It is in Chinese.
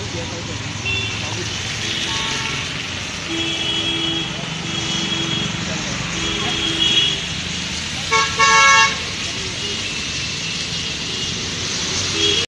好一点，好一点。